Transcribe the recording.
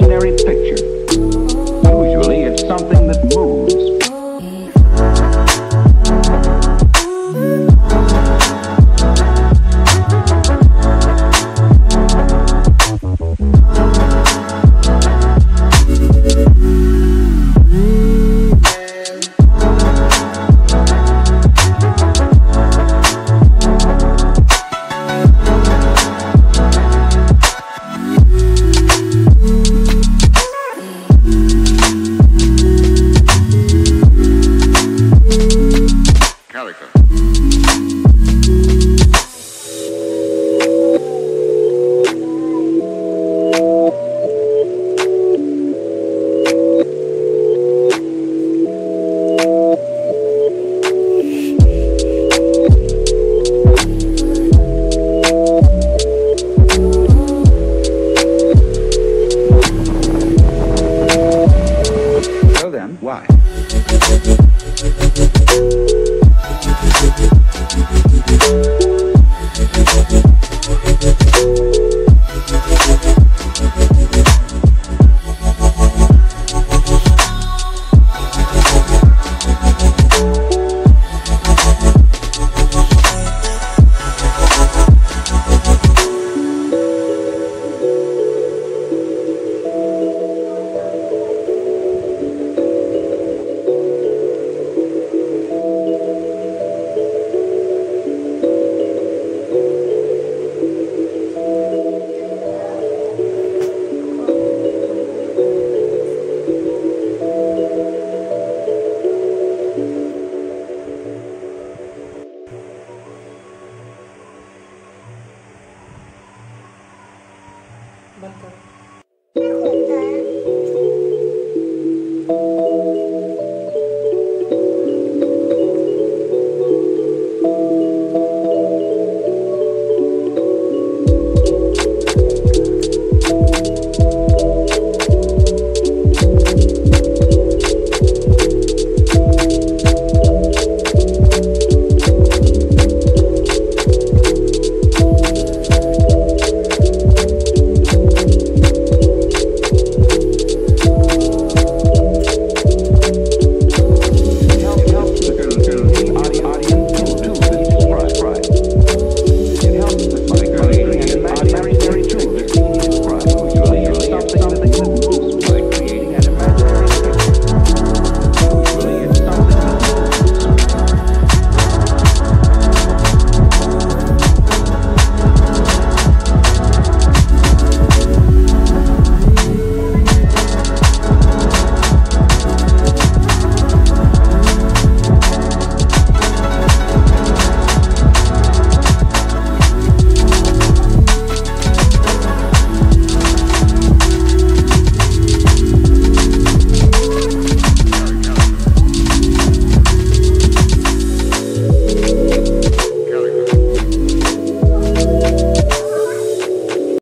imaginary बंद करो।